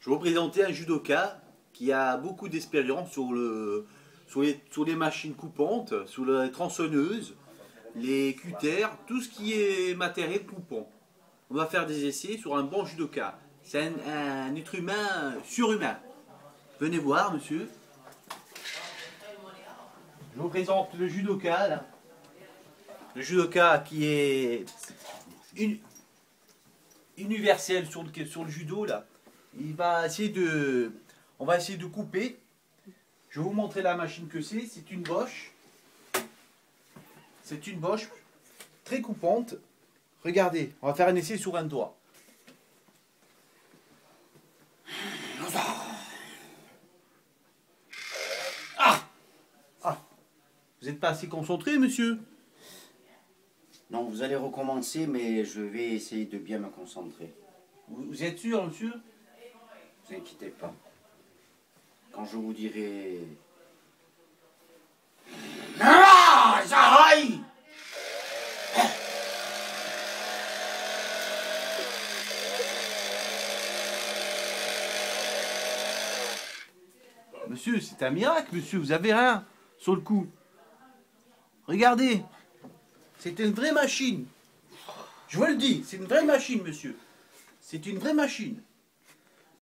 Je vais vous présenter un judoka qui a beaucoup d'expérience sur, le, sur, les, machines coupantes, sur les tronçonneuses, les cutters, tout ce qui est matériel coupant. On va faire des essais sur un bon judoka. C'est un, être humain surhumain. Venez voir, monsieur. Je vous présente le judoka, là. Le judoka qui est universel sur le, sur le judo, là. Il va essayer de... On va essayer de couper. Je vais vous montrer la machine que c'est. C'est une boche. C'est une boche très coupante. Regardez, on va faire un essai sur un doigt. Ah Ah Vous n'êtes pas assez concentré, monsieur Non, vous allez recommencer, mais je vais essayer de bien me concentrer. vous, vous êtes sûr, monsieur Ne vous inquiétez pas. Quand je vous dirai... Aille Monsieur, c'est un miracle, monsieur. Vous avez rien sur le coup. Regardez. C'est une vraie machine. Je vous le dis, c'est une vraie machine, monsieur. C'est une vraie machine.